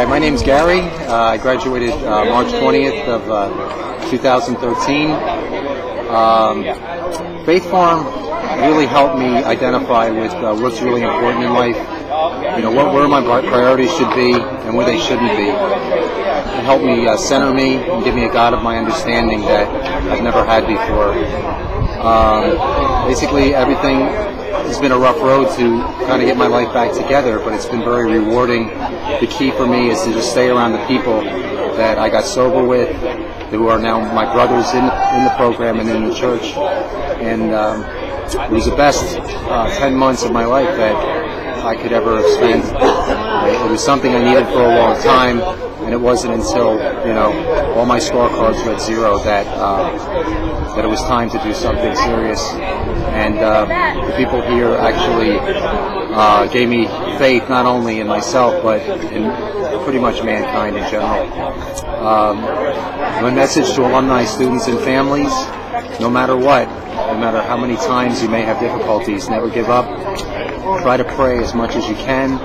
My is Gary. Uh, I graduated uh, March 20th of uh, 2013. Um, Faith Farm really helped me identify with uh, what's really important in life. You know, what, where my priorities should be and where they shouldn't be. And help me uh, center me and give me a God of my understanding that I've never had before. Um, basically, everything has been a rough road to kind of get my life back together, but it's been very rewarding. The key for me is to just stay around the people that I got sober with, who are now my brothers in, in the program and in the church. And um, it was the best uh, 10 months of my life that I could ever have spent. It was something I needed for a long time, and it wasn't until, you know, all my scorecards read zero that, uh, that it was time to do something serious. And uh, the people here actually uh, gave me faith not only in myself, but in pretty much mankind in general. Um, my message to alumni, students, and families, no matter what, no matter how many times you may have difficulties, never give up. Try to pray as much as you can.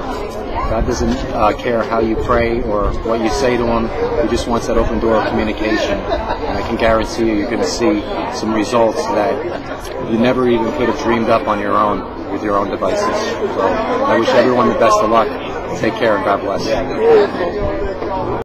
God doesn't uh, care how you pray or what you say to Him. He just wants that open door of communication. And I can guarantee you, you're going to see some results that you never even could have dreamed up on your own with your own devices. So I wish everyone the best of luck. Take care and God bless.